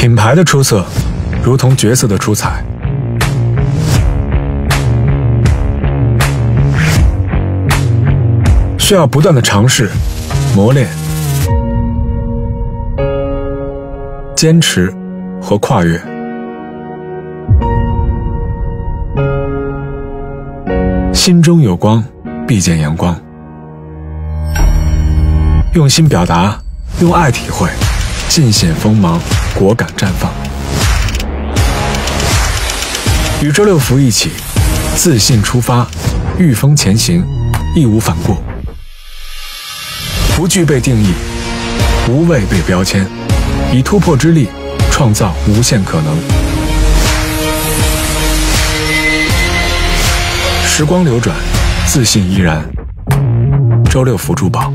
品牌的出色，如同角色的出彩。需要不断的尝试、磨练、坚持和跨越。心中有光，必见阳光。用心表达，用爱体会，尽显锋芒，果敢绽放。与周六福一起，自信出发，御风前行，义无反顾。不惧被定义，无畏被标签，以突破之力创造无限可能。时光流转，自信依然。周六福珠宝。